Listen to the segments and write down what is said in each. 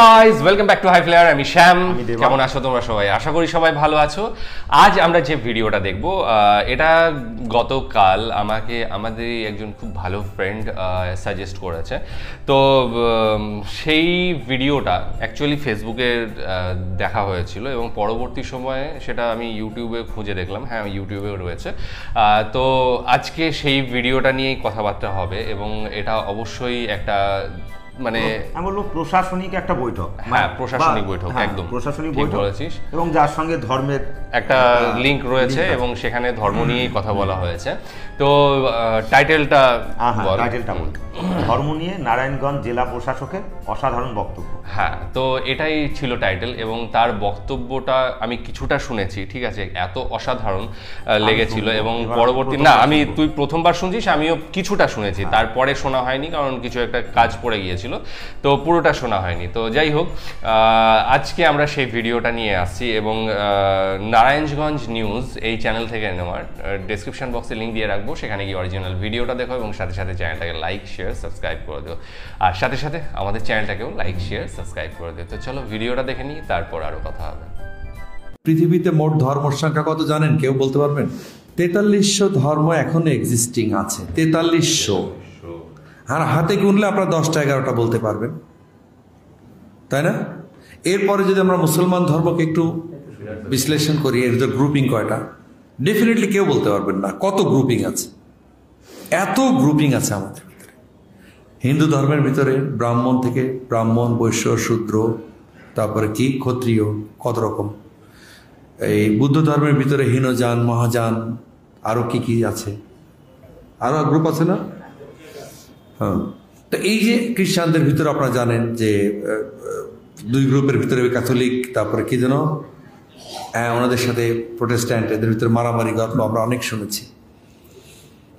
Guys welcome back to high flyer আমি শ্যাম কেমন আছো তোমরা সবাই? আশা করি সবাই ভালো আছো। আজ আমরা যে ভিডিওটা দেখব এটা গতকাল আমাকে আমাদের একজন খুব ভালো ফ্রেন্ড সাজেস্ট করেছে। তো সেই ভিডিওটা অ্যাকচুয়ালি ফেসবুকে দেখা হয়েছিল এবং পরবর্তী সময়ে সেটা আমি ইউটিউবে খুঁজে দেখলাম। হ্যাঁ ইউটিউবেও রয়েছে। তো আজকে সেই ভিডিওটা নিয়েই কথাবার্তা হবে এবং এটা অবশ্যই একটা মানে আমি বলব প্রশাসনিক একটা বৈঠক। হ্যাঁ, প্রশাসনিক বৈঠক, হ্যাঁ, একদম। প্রশাসনিক বৈঠক। বলেছিস। এবং যার সঙ্গে ধর্মের একটা লিংক রয়েছে এবং সেখানে ধর্ম নিয়েই কথা বলা হয়েছে। তো টাইটেলটা হ্যাঁ হ্যাঁ বল। টাইটেলটা বল। ধর্ম নিয়ে নারায়ণগঞ্জ জেলা প্রশাসকের অসাধারণ বক্তব্য। হ্যাঁ তো এটাই ছিল টাইটেল এবং তার বক্তব্যটা আমি কিছুটা শুনেছি ঠিক আছে? এত অসাধারণ লেগেছিল এবং পরবর্তী না আমি তুই প্রথমবার শুনছিস আমিও কিছুটা শুনেছি। তারপরে শোনা হয়নি কারণ কিছু একটা কাজ পড়ে গিয়েছিল। তো পুরোটা শোনা হয়নি। তো যাই হোক আজকে আমরা সেই ভিডিওটা নিয়ে আসছি এবং নারায়ণগঞ্জ নিউজ এই চ্যানেল থেকে নেওয়ার ডেসক্রিপশন বক্সে লিঙ্ক দিয়ে রাখব। সেখানে গিয়ে অরিজিনাল ভিডিওটা দেখো এবং সাথে সাথে চ্যানেলটাকে লাইক শেয়ার সাবস্ক্রাইব করে দিও। আর সাথে সাথে আমাদের চ্যানেলটাকেও লাইক শেয়ার সাবস্ক্রাইব করে দিও। তো চলো ভিডিওটা দেখে নিই, তারপর আরও কথা হবে। পৃথিবীতে মোট ধর্মর সংখ্যা কত জানেন? কেউ বলতে পারবেন? তেতাল্লিশশো ধর্ম এখনও এক্সিস্টিং আছে। তেতাল্লিশশো। আর হাতে গুনলে আপনারা দশটা, এগারোটা বলতে পারবেন। তাই না? এরপরে যদি আমরা মুসলমান ধর্মকে একটু বিশ্লেষণ করি, এর গ্রুপিং কয়টা ডেফিনেটলি কেউ বলতে পারবেন না কত গ্রুপিং আছে। এত গ্রুপিং আছে আমাদের ভিতরে। হিন্দু ধর্মের ভিতরে ব্রাহ্মণ থেকে ব্রাহ্মণ, বৈশ্য, শূদ্র, তারপরে কি, ক্ষত্রিয়, কত রকম। এই বুদ্ধ ধর্মের ভিতরে হীনযান, মহাযান আরও কি কি আছে? আরও গ্রুপ আছে না? হ্যাঁ। তো এই যে খ্রিস্টানদের ভিতরে আপনারা জানেন যে দুই গ্রুপের ভিতরে ক্যাথলিক, তারপরে কি যেন হ্যাঁ ওনাদের সাথে প্রোটেস্ট্যান্ট, এদের ভিতরে মারামারি গল্প আমরা অনেক শুনেছি।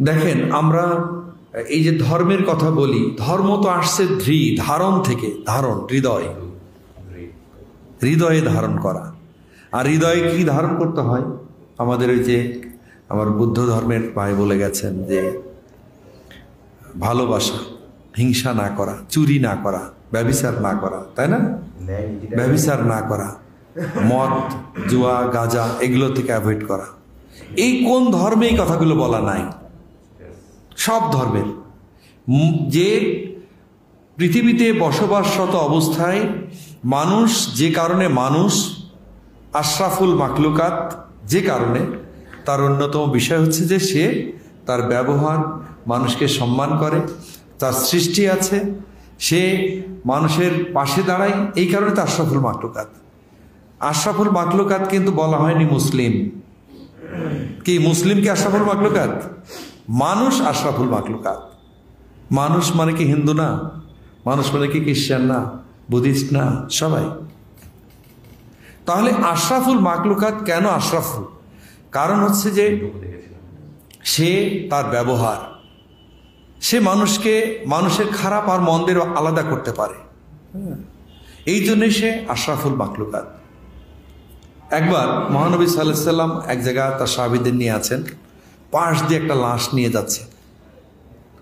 দেখেন, আমরা এই যে ধর্মের কথা বলি, ধর্ম তো আসছে ধৃ, ধারণ থেকে, ধারণ, হৃদয়। হৃদয়ে ধারণ করা। আর হৃদয়ে কি ধারণ করতে হয়? আমাদের ওই যে, আমার বুদ্ধ ধর্মের ভাই বলে গেছেন যে ভালোবাসা, হিংসা না করা, চুরি না করা ব্যবিচার না করা, তাই না? ব্যবিচার না করা, মদ, জুয়া, গাজা, এগুলো থেকে অ্যাভয়েড করা। এই কোন ধর্মে এই কথাগুলো বলা নাই? সব ধর্মের। যে পৃথিবীতে বসবাসরত অবস্থায় মানুষ, যে কারণে মানুষ, আশরাফুল মাকলুকাত যে কারণে, তার অন্যতম বিষয় হচ্ছে যে সে তার ব্যবহার মানুষকে সম্মান করে, তার সৃষ্টি আছে, সে মানুষের পাশে দাঁড়ায়, এই কারণে তার আশরাফুল মাকলুকাত। আশরাফুল মাকলুকাত কিন্তু বলা হয়নি মুসলিম। কি মুসলিম কি আশরাফুল মাকলুকাত? মানুষ আশরাফুল মাকলুকাত। মানুষ মানে কি হিন্দু না? মানুষ মানে কি খ্রিস্টান না? বুদ্ধিস্ট না? সবাই। তাহলে আশরাফুল মাকলুকাত কেন আশরাফুল? কারণ হচ্ছে যে সে তার ব্যবহার। সে মানুষকে, মানুষের খারাপ আর মন্দের আলাদা করতে পারে। এই জন্যই সে আশরাফুল মাকলুকাত একবার মহানবী সাল্লাহ সাল্লাম এক জায়গায় তার সাহাবিদের নিয়ে আছেন, পাশ দিয়ে একটা লাশ নিয়ে যাচ্ছে।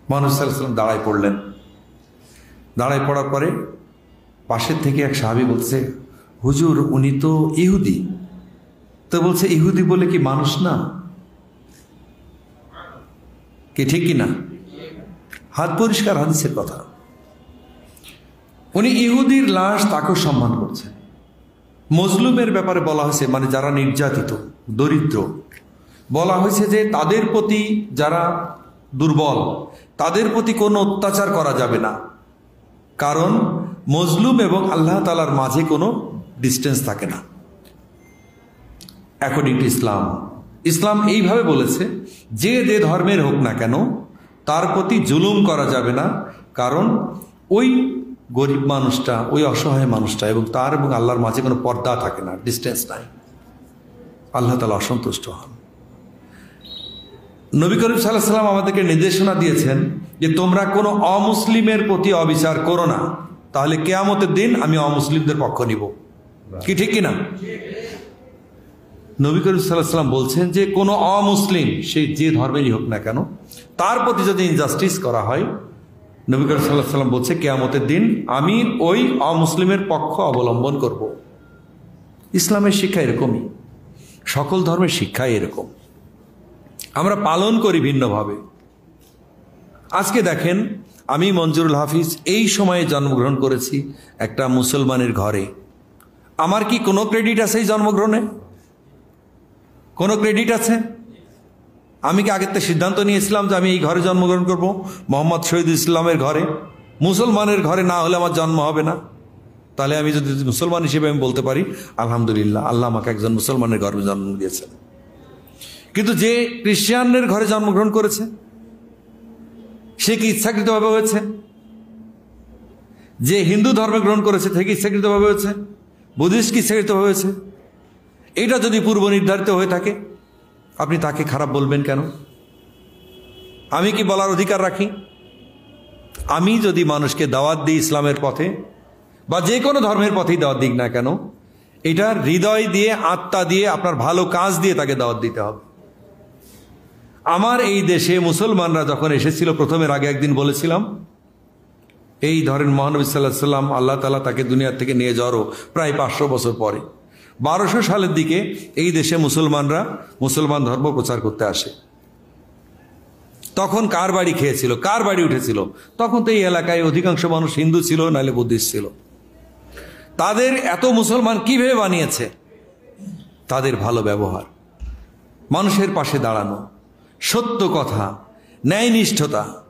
মহানবী সাল্লাহ সাল্লাম দাঁড়ায় পড়লেন। দাঁড়ায় পড়ার পরে পাশের থেকে এক সাহাবি বলছে হুজুর, উনি তো ইহুদি। তো বলছে, ইহুদি বলে কি মানুষ না? কি, ঠিক কি না? হাত পরিষ্কার হাদিসের কথা। উনি ইহুদির লাশ তাকেও সম্মান করছেন। মজলুমের ব্যাপারে বলা হয়েছে মানে যারা নির্যাতিত, দরিদ্র। বলা হয়েছে যে তাদের প্রতি যারা দুর্বল, তাদের প্রতি কোনো অত্যাচার করা যাবে না। কারণ মজলুম এবং আল্লাহ তালার মাঝে কোনো ডিস্টেন্স থাকে না। অ্যাকর্ডিং টু ইসলাম ইসলাম এইভাবে বলেছে, যে যে ধর্মের হোক না কেন তার প্রতি জুলুম করা যাবে না কারণ ওই গরিব মানুষটা ওই অসহায় মানুষটা এবং তার এবং আল্লাহর মাঝে কোনো পর্দা থাকে না ডিস্টেন্স নাই। আল্লাহ তালা অসন্তুষ্ট হন। নবী করিম সাল্লাহ সাল্লাম আমাদেরকে নির্দেশনা দিয়েছেন যে তোমরা কোনো অমুসলিমের প্রতি অবিচার করো না। তাহলে কেয়ামতের দিন আমি অমুসলিমদের পক্ষ নিব। কি ঠিক কিনা? নবী করিম সাল্লাহ সাল্লাম বলছেন যে কোনো অমুসলিম সে যে ধর্মেরই হোক না কেন তার প্রতি যদি ইনজাস্টিস করা হয়, নবী করিম সাল্লাহ সাল্লাম বলছে, কেয়ামতের দিন আমি ওই অমুসলিমের পক্ষ অবলম্বন করব। ইসলামের শিক্ষা এরকমই। সকল ধর্মের শিক্ষা এরকম। আমরা পালন করি ভিন্নভাবে। আজকে দেখেন, আমি মঞ্জুরুল হাফিজ এই সময়ে জন্মগ্রহণ করেছি একটা মুসলমানের ঘরে। আমার কি কোনো ক্রেডিট আছে এই জন্মগ্রহণে? কোনো ক্রেডিট আছে? আমি কি আগের থেকে সিদ্ধান্ত নিয়েছিলাম যে আমি এই ঘরে জন্মগ্রহণ করব? মোহাম্মদ শহীদ ইসলামের ঘরে। মুসলমানের ঘরে না হলে আমার জন্ম হবে না। তাহলে আমি যদি মুসলমান হিসেবে আমি বলতে পারি, আলহামদুলিল্লাহ, আল্লাহ আমাকে একজন মুসলমানের ঘরে জন্ম দিয়েছেন। কিন্তু যে খ্রিস্টানদের ঘরে জন্মগ্রহণ করেছে, সে কি ইচ্ছাকৃতভাবে হয়েছে? যে হিন্দু ধর্মে গ্রহণ করেছে থেকে ইচ্ছাকৃতভাবে হয়েছে? বুদ্ধিস্ট কি ইচ্ছাকৃতভাবে হয়েছে? এটা যদি পূর্ব নির্ধারিত হয়ে থাকে আপনি তাকে খারাপ বলবেন কেন? আমি কি বলার অধিকার রাখি? আমি যদি মানুষকে দাওয়াত দিই ইসলামের পথে, বা যে কোনো ধর্মের পথেই দাওয়াত দিক না কেন এটা হৃদয় দিয়ে, আত্মা দিয়ে, আপনার ভালো কাজ দিয়ে তাকে দাওয়াত দিতে হবে। আমার এই দেশে মুসলমানরা যখন এসেছিল, প্রথমের আগে একদিন বলেছিলাম, এই ধরেন মহানবী সাল্লাহ সাল্লাম আল্লাহ তালা তাকে দুনিয়ার থেকে নিয়ে যাওয়ারও প্রায় পাঁচশো বছর পরে। বারোশো সালের দিকে এই দেশে মুসলমানরা মুসলমান ধর্ম প্রচার করতে আসে। তখন কার বাড়ি খেয়েছিল? কার বাড়ি উঠেছিল? তখন তো এই এলাকায় অধিকাংশ মানুষ হিন্দু ছিল, নাহলে বুদ্ধিস্ট ছিল। তাদের এত মুসলমান কীভাবে বানিয়েছে? তাদের ভালো ব্যবহার। মানুষের পাশে দাঁড়ানো, সত্য কথা, ন্যায়নিষ্ঠতা।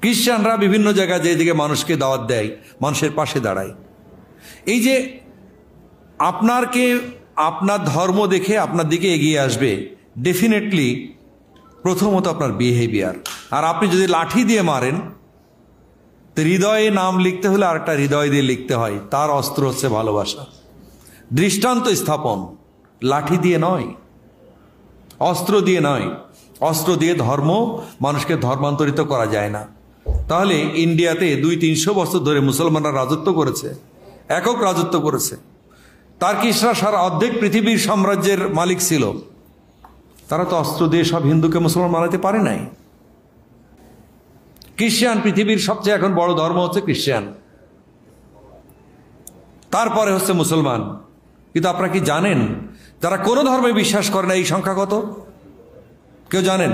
খ্রিস্টানরা বিভিন্ন জায়গায় যেদিকে মানুষকে দাওয়াত দেয়, মানুষের পাশে দাঁড়ায়। এই যে আপনারকে আপনার ধর্ম দেখে আপনার দিকে এগিয়ে আসবে ডেফিনেটলি প্রথমত আপনার বিহেভিয়ার আর আপনি যদি লাঠি দিয়ে মারেন, তো হৃদয়ে নাম লিখতে হলে আরেকটা হৃদয় দিয়ে লিখতে হয়, তার অস্ত্র হচ্ছে ভালোবাসা। দৃষ্টান্ত স্থাপন, লাঠি দিয়ে নয়, অস্ত্র দিয়ে নয়। অস্ত্র দিয়ে ধর্ম, মানুষকে ধর্মান্তরিত করা যায় না। তাহলে ইন্ডিয়াতে দুই তিনশো বছর ধরে মুসলমানরা রাজত্ব করেছে, একক রাজত্ব করেছে। তার্কিসরা সারা অর্ধেক পৃথিবীর সাম্রাজ্যের মালিক ছিল। তারা তো অস্ত্র দিয়ে সব হিন্দুকে মুসলমান বানাতে পারে নাই। খ্রিস্টান পৃথিবীর সবচেয়ে এখন বড় ধর্ম হচ্ছে খ্রিস্টান। তারপরে হচ্ছে মুসলমান। কিন্তু আপনারা কি জানেন, যারা কোনো ধর্মে বিশ্বাস করে না, এই সংখ্যা কত? কেউ জানেন?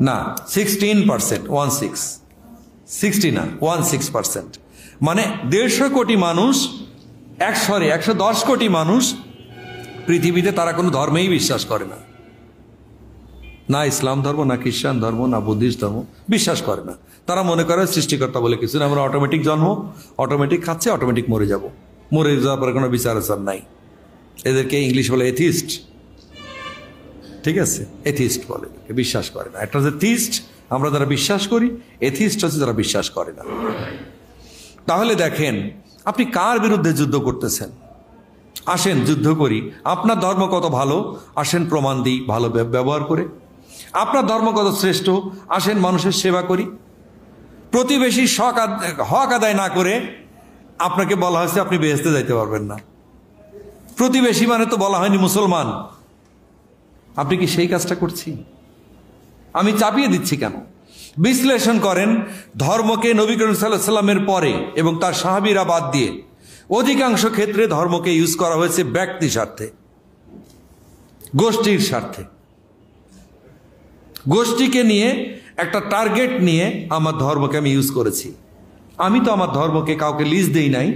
না sixteen percent one six sixty না ওয়ান সিক্স পার্সেন্ট মানে দেড়শো কোটি মানুষ এক সরি একশো দশ কোটি মানুষ পৃথিবীতে তারা কোনো ধর্মেই বিশ্বাস করে না। না ইসলাম ধর্ম, না খ্রিস্টান ধর্ম, না বুদ্ধিস্ট ধর্ম, বিশ্বাস করে না। তারা মনে করে সৃষ্টিকর্তা বলে কিছু না, আমরা অটোমেটিক জন্ম অটোমেটিক খাচ্ছে অটোমেটিক মরে যাব। মরে যাওয়ার পরে কোনো বিচার আচার নাই। এদেরকে ইংলিশ বলে এথিস্ট ঠিক আছে? এথিস্ট বলে বিশ্বাস করে না। একটা হচ্ছে থিস্ট আমরা যারা বিশ্বাস করি এথিস্ট হচ্ছে যারা বিশ্বাস করে না। তাহলে দেখেন আপনি কার বিরুদ্ধে যুদ্ধ করতেছেন? আসেন, যুদ্ধ করি। আপনার ধর্ম কত ভালো? আসেন, প্রমাণ দিই, ভালো ব্যবহার করে। আপনার ধর্ম কত শ্রেষ্ঠ? আসেন, মানুষের সেবা করি। প্রতিবেশী শখ হক আদায় না করে আপনাকে বলা হয়েছে, আপনি বেহেস্তে যাইতে পারবেন না। প্রতিবেশী মানে তো বলা হয়নি মুসলমান। আপনি কি সেই কাজটা করছি? আমি চাপিয়ে দিচ্ছি কেন? বিশ্লেষণ করেন ধর্মকে নবী করিম সাল্লাহ সাল্লামের পরে এবং তার সাহাবিরা বাদ দিয়ে। অধিকাংশ ক্ষেত্রে ধর্মকে ইউজ করা হয়েছে ব্যক্তি স্বার্থে, গোষ্ঠীর স্বার্থে। গোষ্ঠীকে নিয়ে, একটা টার্গেট নিয়ে আমার ধর্মকে আমি ইউজ করেছি। আমি তো আমার ধর্মকে কাউকে লিজ দেই নাই।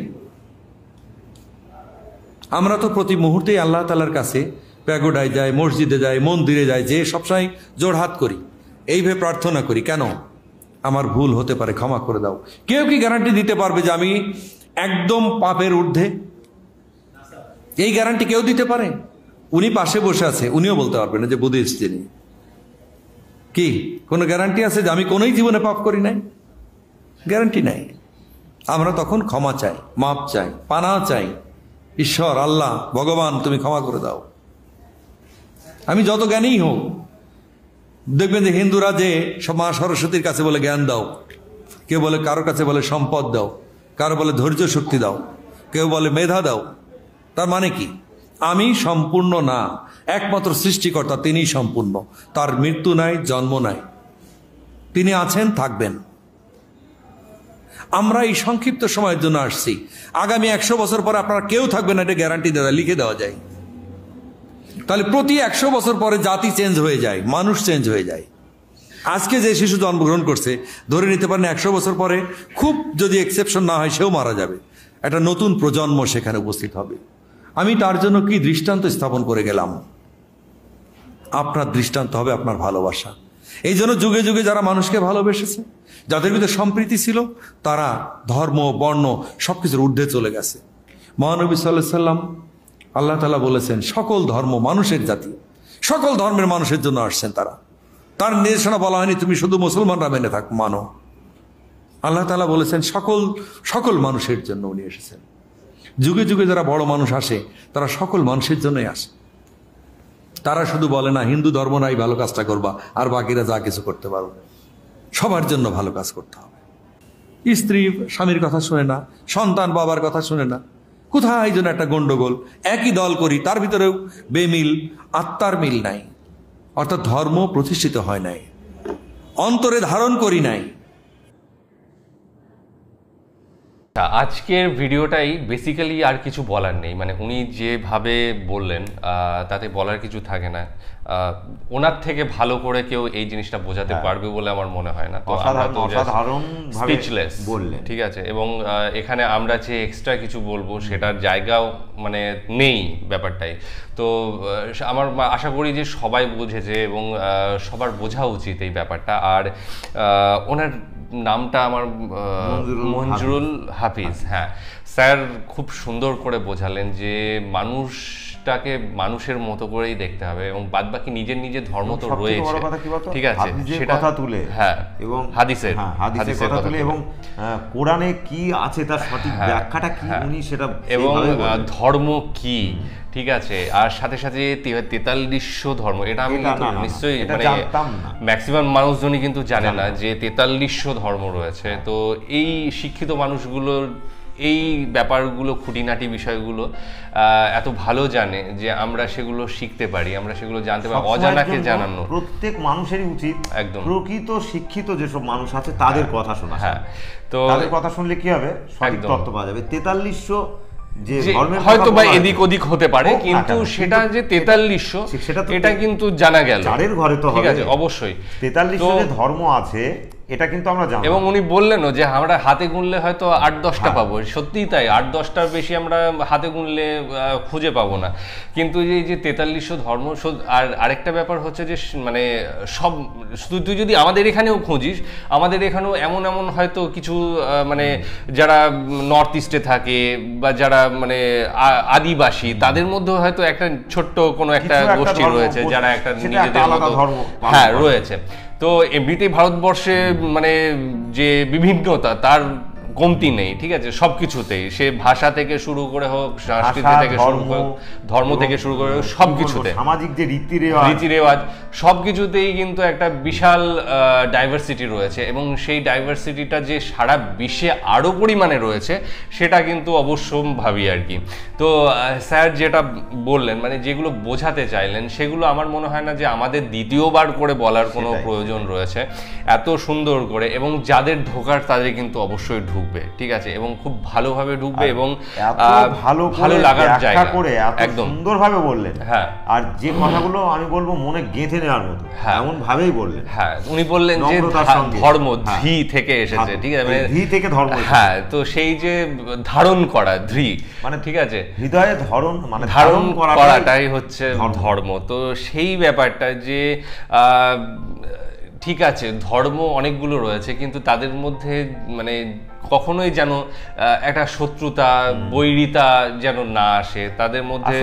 আমরা তো প্রতি মুহূর্তেই আল্লাহ তালার কাছে প্যাগোডায় যাই, মসজিদে যাই, মন্দিরে যাই, যে সবসময় জোড়হাত করি। এইভাবে প্রার্থনা করি, কেন? আমার ভুল হতে পারে, ক্ষমা করে দাও। কেউ কি গ্যারান্টি দিতে পারবে যে আমি একদম পাপের ঊর্ধ্বে? এই গ্যারান্টি কেউ দিতে পারে? উনি পাশে বসে আছে, উনিও বলতে পারবেন যে বুদ্ধিস্ট যিনি। কি? কোনো গ্যারান্টি আছে যে আমি কোনোই জীবনে পাপ করি নাই? গ্যারান্টি নাই। আমরা তখন ক্ষমা চাই, মাপ চাই, পানা চাই। ঈশ্বর, আল্লাহ, ভগবান, তুমি ক্ষমা করে দাও। আমি যত জ্ঞানীই হোক দেখবেন যে হিন্দুরা যে মা সরস্বতীর কাছে বলে জ্ঞান দাও, কেউ বলে কারোর কাছে বলে সম্পদ দাও, কারও বলে ধৈর্য শক্তি দাও, কেউ বলে মেধা দাও, তার মানে কি? আমি সম্পূর্ণ না, একমাত্র সৃষ্টিকর্তা তিনিই সম্পূর্ণ, তার মৃত্যু নাই, জন্ম নাই। তিনি আছেন, থাকবেন। আমরা এই সংক্ষিপ্ত সময়ের জন্য আসছি। আগামী একশো বছর পরে আপনারা কেউ থাকবেন এটা গ্যারান্টি দেওয়া লিখে দেওয়া যায়। তাহলে প্রতি একশো বছর পরে জাতি চেঞ্জ হয়ে যায়, মানুষ চেঞ্জ হয়ে যায়। আজকে যে শিশু জন্মগ্রহণ করছে, ধরে নিতে পারেন একশো বছর পরে খুব যদি এক্সেপশন না হয়, সেও মারা যাবে। একটা নতুন প্রজন্ম সেখানে উপস্থিত হবে। আমি তার জন্য কি দৃষ্টান্ত স্থাপন করে গেলাম? আপনার দৃষ্টান্ত হবে আপনার ভালোবাসা। এই জন্য যুগে যুগে যারা মানুষকে ভালোবেসেছে, যাদের ভিতরে সম্প্রীতি ছিল, তারা ধর্ম, বর্ণ সবকিছুর ঊর্ধ্বে চলে গেছে। মহানবী সাল্লাহ সাল্লাম আল্লাহ তালা বলেছেন, সকল ধর্ম মানুষের জাতি। সকল ধর্মের মানুষের জন্য আসছেন তারা। তার নির্দেশনা বলা হয়নি, তুমি শুধু মুসলমানরা মেনে থাক, মানো। আল্লাহ তালা বলেছেন, সকল সকল মানুষের জন্য উনি এসেছেন। যুগে যুগে যারা বড় মানুষ আসে, তারা সকল মানুষের জন্যই আসে। তারা শুধু বলে না, হিন্দু ধর্ম নাই, ভালো কাজটা করবা, আর বাকিরা যা কিছু করতে পারো। সবার জন্য ভালো কাজ করতে হবে। স্ত্রী স্বামীর কথা শুনে না, সন্তান বাবার কথা শুনে না। কোথায় যেন একটা গন্ডগোল। একই দল করি, তার ভিতরেও বেমিল, আত্মার মিল নাই। অর্থাৎ ধর্ম প্রতিষ্ঠিত হয় নাই। অন্তরে ধারণ করি নাই তা আজকের ভিডিওটাই বেসিক্যালি আর কিছু বলার নেই। মানে উনি যেভাবে বললেন তাতে বলার কিছু থাকে না। ওনার থেকে ভালো করে কেউ এই জিনিসটা বোঝাতে পারবে বলে আমার মনে হয় না। স্পিচলেস বললেন। ঠিক আছে? এবং এখানে আমরা যে এক্সট্রা কিছু বলব সেটার জায়গাও মানে নেই ব্যাপারটাই। তো আমার আশা করি যে সবাই বুঝেছে এবং সবার বোঝা উচিত এই ব্যাপারটা। আর ওনার নামটা আমার মঞ্জুরুল হাফিজ। হ্যাঁ। স্যার খুব সুন্দর করে বোঝালেন যে মানুষটাকে মানুষের মতো করেই দেখতে হবে এবং বাদবাকি নিজের নিজের ধর্ম তো রয়েছে? ঠিক আছে সেটা কথা তুলে। হ্যাঁ এবং হাদিসের হ্যাঁ, হাদিসের কথা তুলে এবং কোরআনে কি আছে তার সঠিক ব্যাখ্যাটা কি উনি সেটা হ্যাঁ, এবং। ধর্ম কি? ঠিক আছে আর সাথে সাথে তেতাল্লিশশো ধর্ম এটা আমি নিশ্চয়ই মানে ম্যাক্সিমাম মানুষজনই কিন্তু জানে না যে তেতাল্লিশশো ধর্ম রয়েছে। তো এই শিক্ষিত মানুষগুলোর এই ব্যাপারগুলো খুঁটিনাটি বিষয়গুলো এত ভালো জানে যে আমরা সেগুলো শিখতে পারি আমরা সেগুলো জানতে পারি অজানাকে জানানো। প্রত্যেক মানুষেরই উচিত একদম। প্রকৃত শিক্ষিত যেসব মানুষ আছে তাদের কথা শোনা। হ্যাঁ তো তাদের কথা শুনলে কি হবে? সঠিক। তথ্য পাওয়া যাবে। তেতাল্লিশশো হয়তো বা এদিক ওদিক হতে পারে কিন্তু সেটা যে তেতাল্লিশশো সেটা এটা কিন্তু জানা গেল। ঘরে তো ঠিক আছে অবশ্যই। তেতাল্লিশশো যে ধর্ম আছে এটা কিন্তু আমরা জানি এবং উনি বললেনও যে আমরা হাতে গুনলে হয়তো আট দশটা পাবো। সত্যিই তাই আট দশটার বেশি আমরা হাতে গুনলে খুঁজে পাবো না। কিন্তু এই যে তেতাল্লিশশো ধর্ম আর আরেকটা ব্যাপার হচ্ছে যে মানে সব শুধু তুই যদি আমাদের এখানেও খুঁজিস আমাদের এখানেও এমন এমন হয়তো কিছু মানে যারা নর্থ ইস্টে থাকে বা যারা মানে আদিবাসী তাদের মধ্যেও হয়তো একটা ছোট্ট কোনো একটা গোষ্ঠী রয়েছে যারা একটা নিজেদের আলাদা মতো ধর্ম। হ্যাঁ রয়েছে। তো এমনিতেই ভারতবর্ষে মানে যে বিভিন্নতা তার কমতি নেই ঠিক আছে? সব কিছুতেই সে ভাষা থেকে শুরু করে হোক সংস্কৃতি থেকে শুরু হোক ধর্ম থেকে শুরু করে সব কিছুতে সামাজিক যে রীতি রেওয়াজ রীতি রেওয়াজ সব কিছুতেই কিন্তু একটা বিশাল ডাইভার্সিটি রয়েছে এবং সেই ডাইভার্সিটিটা যে সারা বিশ্বে আরও পরিমাণে রয়েছে সেটা কিন্তু অবশ্যম্ভাবী আর কি। তো স্যার যেটা বললেন মানে যেগুলো বোঝাতে চাইলেন সেগুলো আমার মনে হয় না যে আমাদের দ্বিতীয়বার করে বলার কোনো প্রয়োজন রয়েছে। এত সুন্দর করে এবং যাদের ঢোকার তাদের কিন্তু অবশ্যই ঢুকবে ঠিক আছে? এবং খুব ভালোভাবে ঢুকবে এবং ভালো ভালো লাগার জায়গা। করে একদম। সুন্দরভাবে বললেন। হ্যাঁ। আর যে কথাগুলো আমি বলব মনে গেঁথে নেওয়ার মতো হ্যাঁ। এমন ভাবেই বললেন। হ্যাঁ উনি বললেন যে। ধর্ম হ্যাঁ। ধি থেকে এসেছে ঠিক আছে? মানে- ধি থেকে ধর্ম হ্যাঁ তো সেই যে ধারণ করা ধি মানে ঠিক আছে? হৃদয়ে ধরন মানে ধারণ করাটাই হচ্ছে ধর্ম। ধর্ম। তো সেই ব্যাপারটা যে আহ, ঠিক আছে ধর্ম অনেকগুলো রয়েছে কিন্তু তাদের মধ্যে মানে কখনোই যেন একটা শত্রুতা বৈরিতা যেন না আসে। তাদের মধ্যে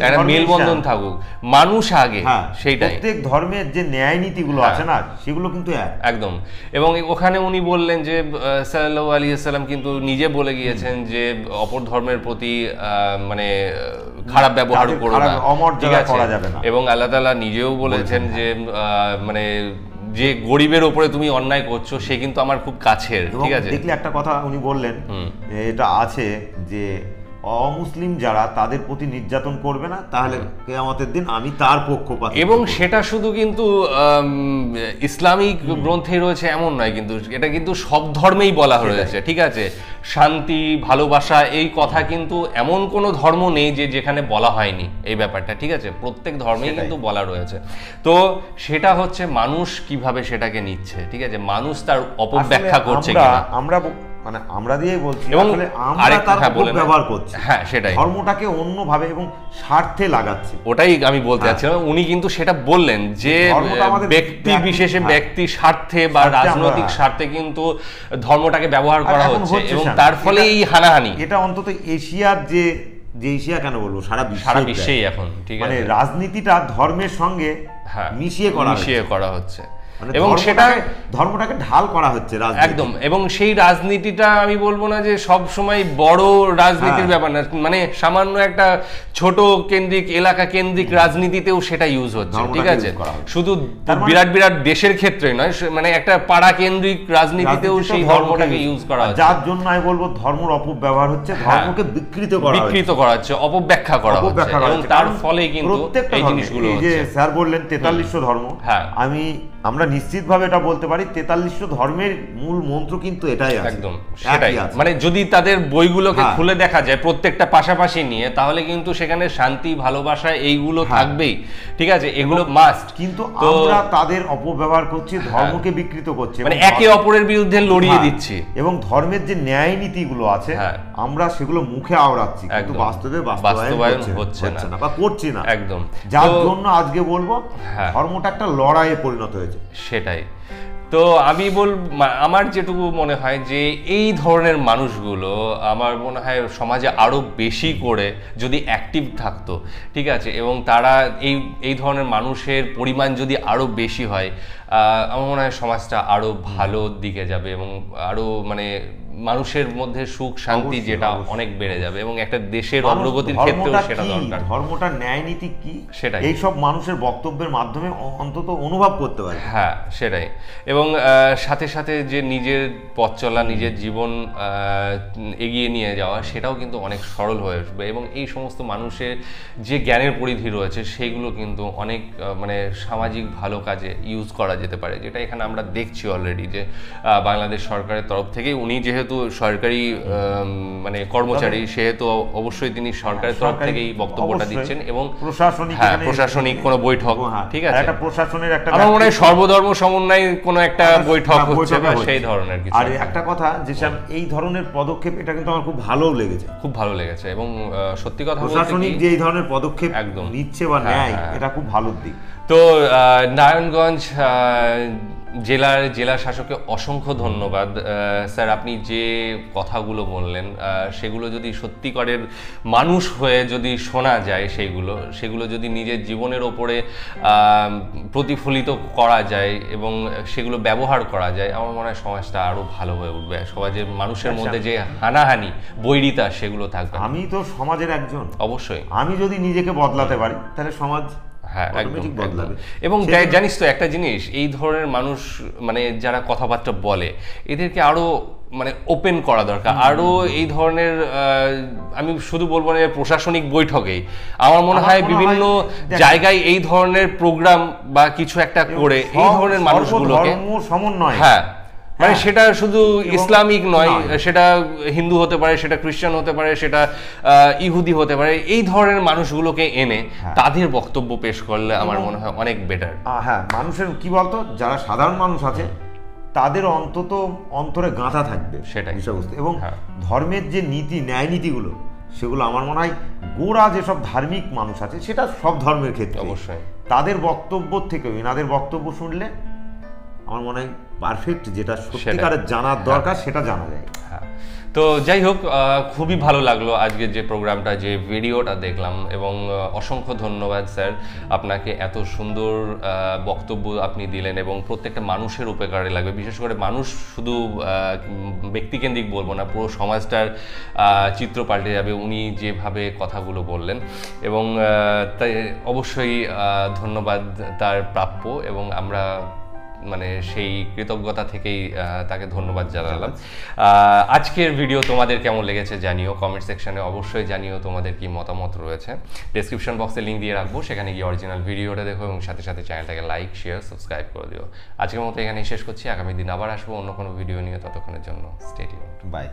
একটা মেলবন্ধন থাকুক। মানুষ আগে হ্যাঁ সেইটাই। প্রত্যেক ধর্মের যে ন্যায় নীতিগুলো হ্যাঁ। আছে না সেগুলো কিন্তু একদম। এবং ওখানে উনি বললেন যে সাল্লাহ আলী সাল্লাম কিন্তু নিজে বলে গিয়েছেন যে অপর ধর্মের প্রতি আহ, মানে খারাপ ব্যবহার করো না। ঠিক আছে? এবং আল্লাহ তাআলা নিজেও বলেছেন যে আহ, মানে যে গরিবের ওপরে তুমি অন্যায় করছ সে কিন্তু আমার খুব কাছের ঠিক আছে? দেখলে একটা কথা উনি বললেন এটা আছে যে অমুসলিম যারা তাদের প্রতি নির্যাতন করবে না তাহলে কেয়ামতের দিন আমি তার পক্ষপাত এবং সেটা শুধু কিন্তু ইসলামিক গ্রন্থে রয়েছে এমন নয় কিন্তু এটা কিন্তু সব ধর্মেই বলা হয়েছে ঠিক আছে? শান্তি ভালোবাসা এই কথা কিন্তু এমন কোনো ধর্ম নেই যে যেখানে বলা হয়নি এই ব্যাপারটা ঠিক আছে? প্রত্যেক ধর্মেই কিন্তু বলা রয়েছে। তো সেটা হচ্ছে মানুষ কীভাবে সেটাকে নিচ্ছে ঠিক আছে? মানুষ তার অপব্যাখ্যা করছে আমরা- মানে আমরা দিয়ে বলছি এবং আমরা তার হ্যাঁ, ব্যবহার করছি। হ্যাঁ, সেটাই। ধর্মটাকে অন্যভাবে এবং স্বার্থে লাগাচ্ছি। ওটাই আমি বলতে হ্যাঁ। চাচ্ছিলাম উনি কিন্তু সেটা বললেন যে ব্যক্তি বিশেষে হ্যাঁ। ব্যক্তি স্বার্থে বা রাজনৈতিক স্বার্থে কিন্তু ধর্মটাকে ব্যবহার করা হচ্ছে এবং তার ফলে এই হানাহানি। এটা অন্তত এশিয়ার যে যে এশিয়া কেন বলব? সারা সারা বিশ্বেই এখন ঠিক মানে আছে। রাজনীতিটা ধর্মের সঙ্গে হ্যাঁ মিশিয়ে করা মিশিয়ে করা হচ্ছে। মানে এবং সেটা ধর্মটাকে- ঢাল করা হচ্ছে একদম এবং সেই রাজনীতিটা আমি বলব না যে সব সময় বড় রাজনীতির হ্যাঁ। ব্যাপার না। মানে সামান্য একটা ছোট কেন্দ্রিক এলাকা কেন্দ্রিক রাজনীতিতেও সেটা ইউজ হচ্ছে ঠিক আছে। শুধু মানে- বিরাট বিরাট দেশের ক্ষেত্রে নয় মানে একটা পাড়া কেন্দ্রিক রাজনীতিতেও সেই ধর্মটাকে ইউজ করা হচ্ছে। যার জন্য আমি বলব ধর্মর অপব্যবহার হচ্ছে ধর্মকে বিকৃত করা হচ্ছে। বিকৃত করা হচ্ছে অপব্যাখ্যা করা হচ্ছে। এবং তার ফলে কিন্তু এই জিনিসগুলো যে স্যার বললেন তেতাল্লিশশো ধর্ম হ্যাঁ। আমি আমরা নিশ্চিতভাবে এটা বলতে পারি তেতাল্লিশশো ধর্মের মূল মন্ত্র কিন্তু এটাই আছে একদম সেটাই মানে যদি তাদের বইগুলোকে হ্যাঁ। খুলে দেখা যায় প্রত্যেকটা পাশাপাশি নিয়ে তাহলে কিন্তু সেখানে শান্তি ভালোবাসা এইগুলো হ্যাঁ। থাকবেই ঠিক আছে এগুলো মাস্ট কিন্তু আমরা তাদের অপব্যবহার করছি ধর্মকে বিকৃত করছি মানে একে অপরের বিরুদ্ধে লড়িয়ে হ্যাঁ, দিচ্ছি এবং ধর্মের যে ন্যায় নীতিগুলো আছে হ্যাঁ। আমরা সেগুলো মুখে আওড়াচ্ছি কিন্তু। বাস্তবে বাস্তবায়ন হচ্ছে না। বা করছি না একদম যার জন্য আজকে বলব হ্যাঁ। ধর্মটা একটা লড়াইয়ে পরিণত হয়েছে সেটাই। তো আমি বল আমার যেটুকু মনে হয় যে এই ধরনের মানুষগুলো আমার মনে হয় সমাজে আরও বেশি করে যদি অ্যাক্টিভ থাকতো, ঠিক আছে? এবং তারা এই এই ধরনের মানুষের পরিমাণ যদি আরও বেশি হয় আমার মনে হয় সমাজটা আরও ভালো দিকে যাবে এবং আরও মানে মানুষের মধ্যে সুখ শান্তি যেটা অনেক বেড়ে যাবে এবং একটা দেশের অগ্রগতির ক্ষেত্রেও সেটা দরকার। ধর্মটা ন্যায় নীতি কি? সেটাই। এইসব মানুষের বক্তব্যের মাধ্যমে অন্তত অনুভব করতে পারে। হ্যাঁ সেটাই। এবং সাথে সাথে যে নিজের পথ চলা নিজের জীবন এগিয়ে নিয়ে যাওয়া সেটাও কিন্তু অনেক সরল হয়ে আসবে এবং এই সমস্ত মানুষের যে জ্ঞানের পরিধি রয়েছে সেগুলো কিন্তু অনেক মানে সামাজিক ভালো কাজে ইউজ করা যেতে পারে। যেটা এখানে আমরা দেখছি অলরেডি যে বাংলাদেশ সরকারের তরফ থেকে উনি যেহেতু সরকারি মানে কর্মচারী সেহেতু অবশ্যই তিনি সরকারের তরফ সরকারি- থেকেই বক্তব্যটা দিচ্ছেন এবং প্রশাসনিক হ্যাঁ প্রশাসনিক কোনো বৈঠক হ্যাঁ, ঠিক আছে একটা প্রশাসনের একটা আমার মনে হয় সর্বধর্ম সমন্বয় কোনো একটা বৈঠক হ্যাঁ, হচ্ছে বা সেই ধরনের কিছু আর একটা। কথা যে এই ধরনের পদক্ষেপ এটা কিন্তু আমার খুব ভালো লেগেছে খুব ভালো লেগেছে এবং সত্যি কথা প্রশাসনিক যে এই ধরনের পদক্ষেপ একদম। নিচ্ছে বা নেয়। এটা খুব ভালো দিক তো আহ, নারায়ণগঞ্জ আহ, জেলার জেলা শাসককে অসংখ্য ধন্যবাদ। স্যার আপনি যে কথাগুলো বললেন সেগুলো যদি সত্যিকারের মানুষ হয়ে যদি শোনা যায় সেইগুলো সেগুলো যদি নিজের জীবনের ওপরে প্রতিফলিত করা যায় এবং সেগুলো ব্যবহার করা যায় আমার মনে হয় সমাজটা আরও ভালো হয়ে উঠবে। সমাজের মানুষের মধ্যে যে হানাহানি বৈরিতা সেগুলো থাকবে। আমি তো সমাজের একজন। অবশ্যই। আমি যদি নিজেকে বদলাতে পারি তাহলে সমাজ হ্যাঁ বদলাবে। এবং জানিস তো একটা জিনিস এই ধরনের মানুষ মানে যারা কথাবার্তা বলে এদেরকে আরও মানে ওপেন করা দরকার। আরও এই ধরনের আমি শুধু বলব না প্রশাসনিক বৈঠকেই। আমার মনে হয় বিভিন্ন জায়গায় এই ধরনের প্রোগ্রাম বা কিছু একটা করে এই ধরনের মানুষগুলোকে সমন্বয়। হ্যাঁ মানে হ্যাঁ। সেটা শুধু ইসলামিক নয়। সেটা হিন্দু হতে পারে সেটা খ্রিস্টান হতে পারে সেটা ইহুদি হতে পারে এই ধরনের মানুষগুলোকে এনে হ্যাঁ। তাদের বক্তব্য পেশ করলে আমার মনে হয় অনেক বেটার হ্যাঁ মানুষের কি বলতো যারা সাধারণ মানুষ আছে তাদের অন্তত অন্তরে গাঁথা থাকবে সেটাই। বিষয়বস্তু এবং হ্যাঁ। ধর্মের যে নীতি ন্যায় নীতিগুলো সেগুলো আমার মনে হয় গোড়া যেসব ধার্মিক মানুষ আছে সেটা সব ধর্মের ক্ষেত্রে অবশ্যই তাদের বক্তব্য থেকেও এনাদের বক্তব্য শুনলে আমার মনে হয় পারফেক্ট যেটা সত্যিকারের জানার দরকার সেটা জানা যায়। হ্যাঁ। তো যাই হোক খুবই ভালো লাগল আজকে যে প্রোগ্রামটা যে ভিডিওটা দেখলাম এবং অসংখ্য ধন্যবাদ স্যার আপনাকে এত সুন্দর বক্তব্য আপনি দিলেন এবং প্রত্যেকটা মানুষের উপকারে লাগবে। বিশেষ করে মানুষ শুধু ব্যক্তিকেন্দ্রিক বলব না পুরো সমাজটার চিত্র পাল্টে যাবে উনি যেভাবে কথাগুলো বললেন। এবং তাই অবশ্যই ধন্যবাদ তার প্রাপ্য এবং আমরা মানে সেই কৃতজ্ঞতা থেকেই তাকে ধন্যবাদ জানালাম। আজকের ভিডিও তোমাদের কেমন লেগেছে জানিও কমেন্ট সেকশনে অবশ্যই জানিও তোমাদের কি মতামত রয়েছে। ডিসক্রিপশন বক্সে লিঙ্ক দিয়ে রাখব সেখানে গিয়ে অরিজিনাল ভিডিওটা দেখো এবং সাথে সাথে চ্যানেলটাকে লাইক শেয়ার সাবস্ক্রাইব করে দিও। আজকের মতো এখানেই শেষ করছি আগামী দিন আবার আসব অন্য কোনো ভিডিও নিয়ে ততক্ষণের জন্য। Stadium by